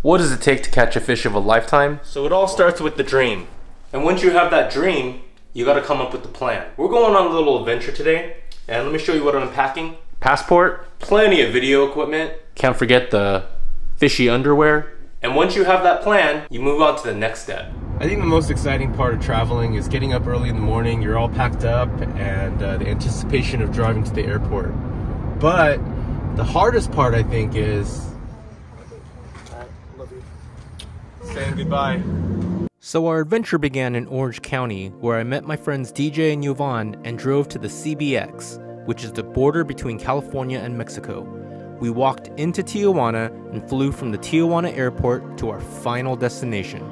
What does it take to catch a fish of a lifetime? So it all starts with the dream. And once you have that dream, you gotta come up with the plan. We're going on a little adventure today, and let me show you what I'm packing. Passport? Plenty of video equipment. Can't forget the fishy underwear. And once you have that plan, you move on to the next step. I think the most exciting part of traveling is getting up early in the morning, you're all packed up, and uh, the anticipation of driving to the airport. But the hardest part, I think, is saying goodbye. So our adventure began in Orange County, where I met my friends DJ and Yovan and drove to the CBX, which is the border between California and Mexico. We walked into Tijuana and flew from the Tijuana airport to our final destination,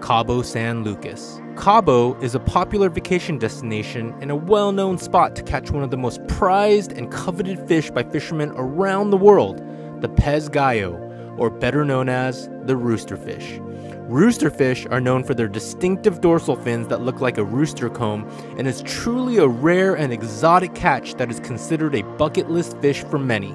Cabo San Lucas. Cabo is a popular vacation destination and a well known spot to catch one of the most prized and coveted fish by fishermen around the world, the pez gallo, or better known as the roosterfish. Roosterfish are known for their distinctive dorsal fins that look like a rooster comb and is truly a rare and exotic catch that is considered a bucket list fish for many.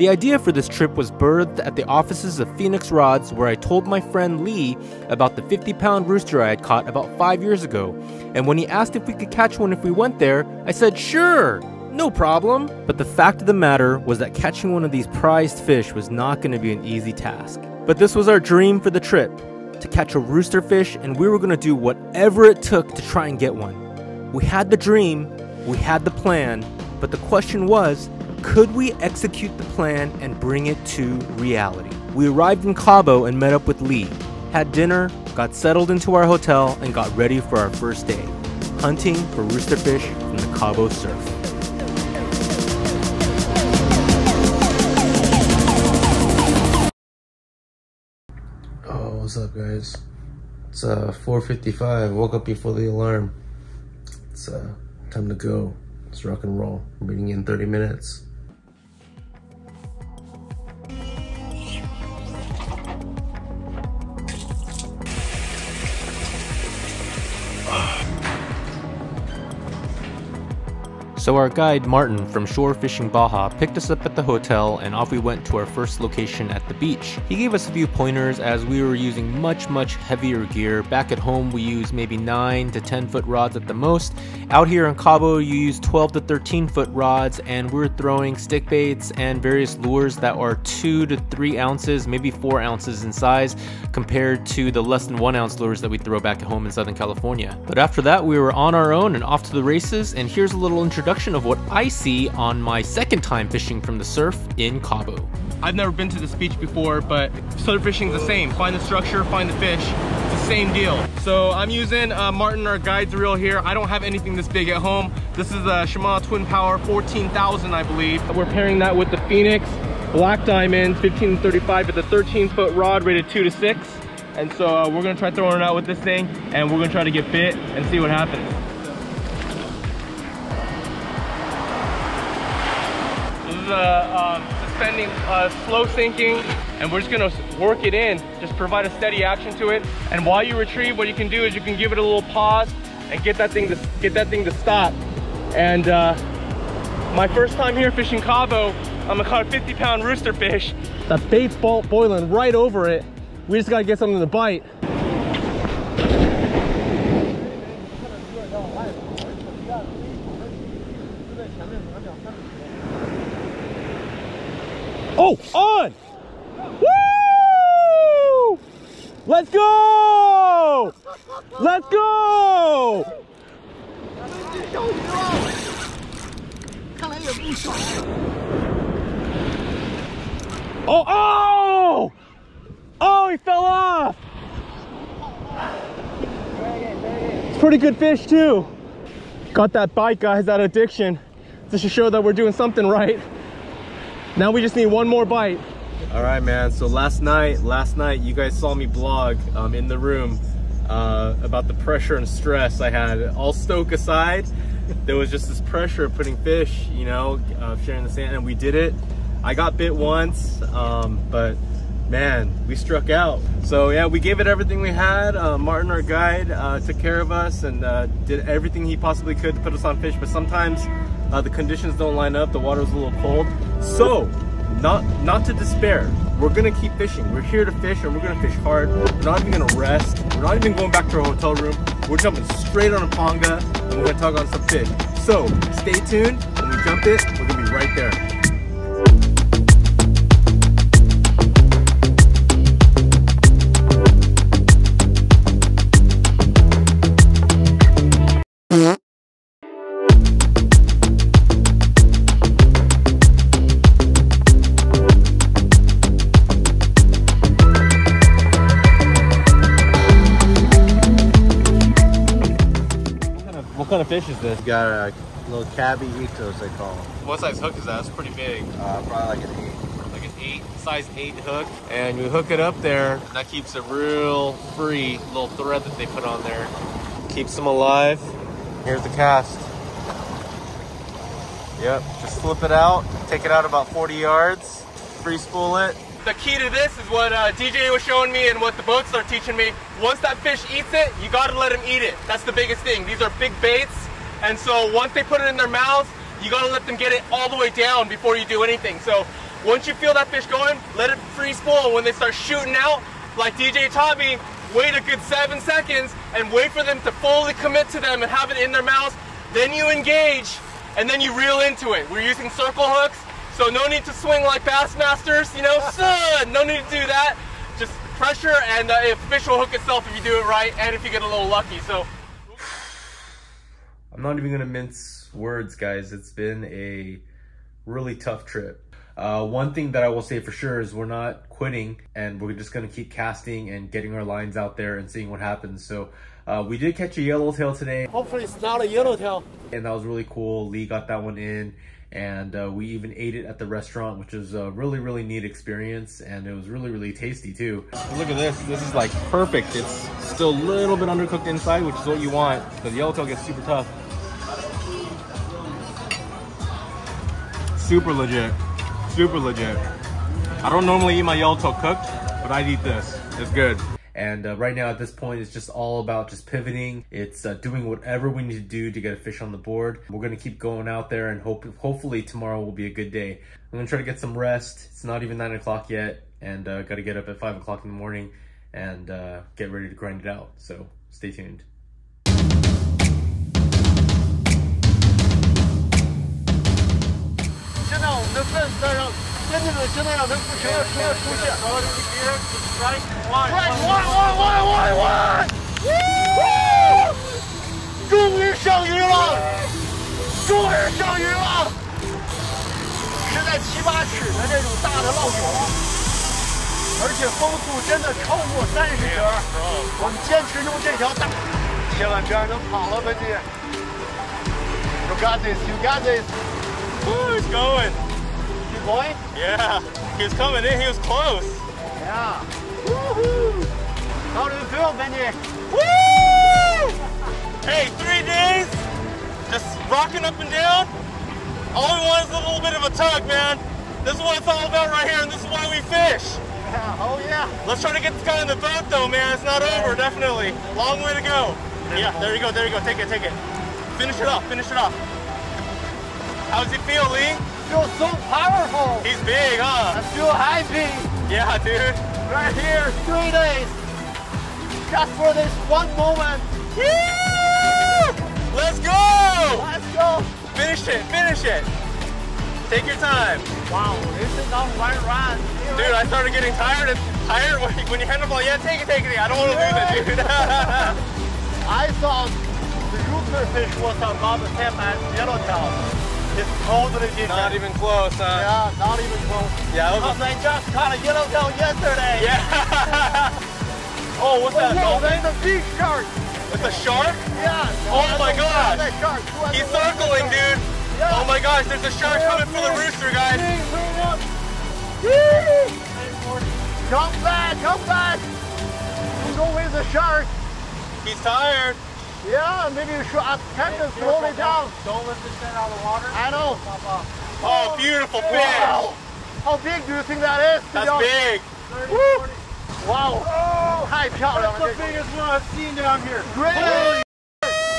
The idea for this trip was birthed at the offices of Phenix Rods, where I told my friend Li about the 50 pound rooster I had caught about five years ago. And when he asked if we could catch one if we went there, I said, sure, no problem. But the fact of the matter was that catching one of these prized fish was not going to be an easy task. But this was our dream for the trip to catch a rooster fish, and we were going to do whatever it took to try and get one. We had the dream, we had the plan, but the question was, could we execute the plan and bring it to reality? We arrived in Cabo and met up with Li, had dinner, got settled into our hotel, and got ready for our first day hunting for roosterfish from the Cabo surf. What's up, guys? It's uh 4:55. Woke up before the alarm. It's uh time to go. Let's rock and roll. Meeting in 30 minutes. So our guide Martin from Shore Fishing Baja picked us up at the hotel and off we went to our first location at the beach. He gave us a few pointers as we were using much much heavier gear. Back at home we use maybe 9 to 10 foot rods at the most. Out here in Cabo you use 12 to 13 foot rods and we're throwing stick baits and various lures that are 2 to 3 ounces, maybe 4 ounces in size compared to the less than 1 ounce lures that we throw back at home in Southern California. But after that we were on our own and off to the races and here's a little introduction of what I see on my second time fishing from the surf in Cabo. I've never been to this beach before, but surf fishing's the same. Find the structure, find the fish. It's the same deal. So I'm using uh, Martin, our guide's reel here. I don't have anything this big at home. This is a Shimano Twin Power 14,000, I believe. We're pairing that with the Phenix Black Diamond 15 to 35 with a 13 foot rod rated two to six. And so uh, we're gonna try throwing it out with this thing and we're gonna try to get bit and see what happens. A um, suspending, uh, slow sinking, and we're just gonna work it in, just provide a steady action to it. And while you retrieve, what you can do is you can give it a little pause and get that thing to get that thing to stop. And uh, my first time here fishing Cabo, I'm gonna caught a 50 pound rooster fish. The bait's bo boiling right over it. We just gotta get something to bite. Oh, on! Woo! Let's go! Let's go! Oh, oh! Oh, he fell off! It's pretty good fish too. Got that bite, guys, that addiction. Just to show that we're doing something right. Now we just need one more bite. All right, man. So last night, last night, you guys saw me blog um, in the room uh, about the pressure and stress I had. All stoke aside, there was just this pressure of putting fish, you know, uh, sharing the sand, and we did it. I got bit once, um, but man, we struck out. So yeah, we gave it everything we had. Uh, Martin, our guide, uh, took care of us and uh, did everything he possibly could to put us on fish. But sometimes uh, the conditions don't line up. The water was a little cold. So, not not to despair. we're gonna keep fishing. We're here to fish and we're gonna fish hard. We're not even gonna rest. We're not even going back to our hotel room. We're jumping straight on a panga and we're gonna talk on some fish. So stay tuned. When we jump it, we're gonna be right there. Kind of, what kind of fish is this? Got a little cabby ethos, they call them. What size hook is that? It's pretty big. Uh, probably like an eight. Like an eight, size eight hook. And you hook it up there. That keeps it real free. Little thread that they put on there. Keeps them alive. Here's the cast. Yep, just flip it out. Take it out about 40 yards. Free spool it. The key to this is what uh, DJ was showing me and what the boats are teaching me. Once that fish eats it, you gotta let him eat it. That's the biggest thing. These are big baits. And so once they put it in their mouths, you gotta let them get it all the way down before you do anything. So once you feel that fish going, let it free spool. When they start shooting out, like DJ taught me, wait a good seven seconds and wait for them to fully commit to them and have it in their mouths. Then you engage and then you reel into it. We're using circle hooks, so no need to swing like Bassmasters, you know, son, no need to do that. Just pressure and uh, a fish will hook itself if you do it right and if you get a little lucky. So I'm not even gonna mince words, guys. It's been a really tough trip. Uh, one thing that I will say for sure is we're not quitting and we're just gonna keep casting and getting our lines out there and seeing what happens. So uh, we did catch a yellowtail today Hopefully it's not a yellowtail. and that was really cool. Li got that one in, and uh, we even ate it at the restaurant, which was a really, really neat experience, and it was really, really tasty too. Look at this. This is like perfect. It's still a little bit undercooked inside, which is what you want, because yellowtail gets super tough. Super legit. Super legit. I don't normally eat my yellowtail cooked, but I'd eat this. It's good. And uh, right now at this point, it's just all about just pivoting. It's uh, doing whatever we need to do to get a fish on the board. We're gonna keep going out there and hope hopefully tomorrow will be a good day. I'm gonna try to get some rest. It's not even nine o'clock yet, and uh, got to get up at five o'clock in the morning and uh, get ready to grind it out. So stay tuned. 现在我们的上，真在让它不停的出现出现。Right, one, one, one, one, one! 终于上鱼了，终于上鱼了，是在七八尺的这种大的浪涌，而且风速真的超过三十节。我们坚持用这条大，千万别让它跑了，本姐。You got this, you got this. Woo, he's going. Going. Yeah, he was coming in. He was close. Yeah. Woohoo! How do you feel, Benny? Woo! Hey, three days, just rocking up and down. All we want is a little bit of a tug, man. This is what it's all about right here, and this is why we fish. Yeah. Oh yeah. Let's try to get this guy in the boat, though, man. It's not over, definitely. Long way to go. Yeah, there you go, there you go. Take it, take it. Finish it off, finish it off. How does he feel, Li? Feel so powerful. He's big, huh? I feel happy. Yeah, dude. Right here, three days, just for this one moment. Woo! Let's go! Let's go. Finish it, finish it. Take your time. Wow, this is not one run. Dude, I started getting tired and tired when, you hand the ball. yeah, take it, take it. I don't want to lose it, dude. I thought the rooster fish was about the same as yellowtail. It's totally different. Not even close, huh? Yeah, not even close. Yeah, that was I just caught a yellowtail yesterday. Yeah. oh, what's that? Dolphin? there's a big shark. It's a shark? Yeah. Oh my gosh. that shark. He's circling, dude. Yeah. Oh my gosh, there's a shark coming for the rooster, guys. Come back, come back. You go with the shark. He's tired. Yeah, maybe you should attempt to slow it down. Don't lift this thing out of the water. I know. Oh, oh beautiful. Wow. How big do you think that is? That's big. 30, wow. Oh, 太漂亮了。That's the biggest one I've seen down here. Great.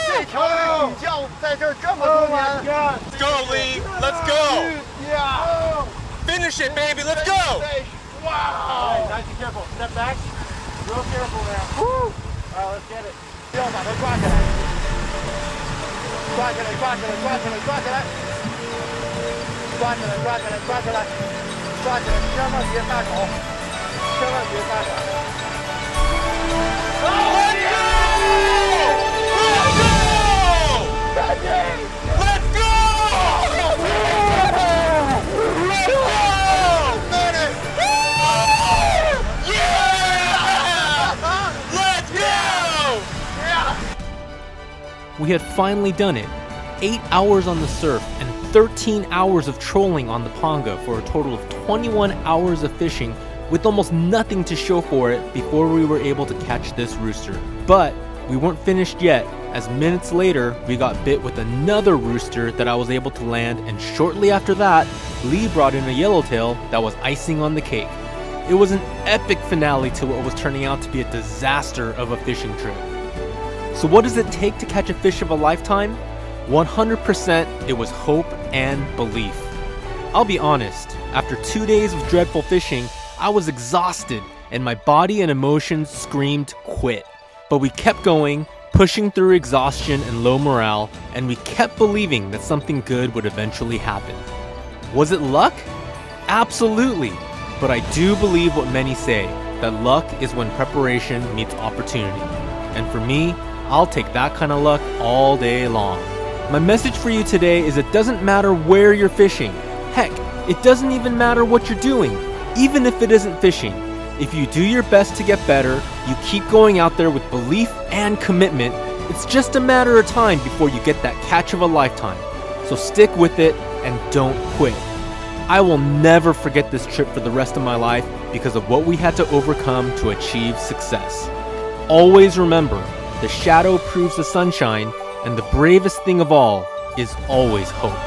这条是你教在这这么多年。Let's oh. oh, go, Li. Let's go. Yeah. Finish it, baby. Let's go. Wow. Nice and careful. Step back. Real careful now. Woo. All right, let's get it. 要把他抓起来，抓起来，抓起来，抓起来，抓起来，抓起来，抓起来，抓起来，千万别撒手，千万别撒手。Had finally done it. 8 hours on the surf and 13 hours of trolling on the panga for a total of 21 hours of fishing with almost nothing to show for it before we were able to catch this rooster. But we weren't finished yet, as minutes later we got bit with another rooster that I was able to land, and shortly after that, Li brought in a yellowtail that was icing on the cake. It was an epic finale to what was turning out to be a disaster of a fishing trip. So, what does it take to catch a fish of a lifetime? 100% it was hope and belief. I'll be honest, after two days of dreadful fishing, I was exhausted and my body and emotions screamed quit. But we kept going, pushing through exhaustion and low morale, and we kept believing that something good would eventually happen. Was it luck? Absolutely. But I do believe what many say that luck is when preparation meets opportunity. And for me, I'll take that kind of luck all day long. My message for you today is it doesn't matter where you're fishing. Heck, it doesn't even matter what you're doing, even if it isn't fishing. If you do your best to get better, you keep going out there with belief and commitment, it's just a matter of time before you get that catch of a lifetime. So stick with it and don't quit. I will never forget this trip for the rest of my life because of what we had to overcome to achieve success. Always remember, the shadow proves the sunshine, and the bravest thing of all is always hope.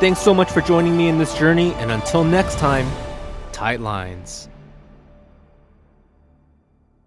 Thanks so much for joining me in this journey, and until next time, tight lines.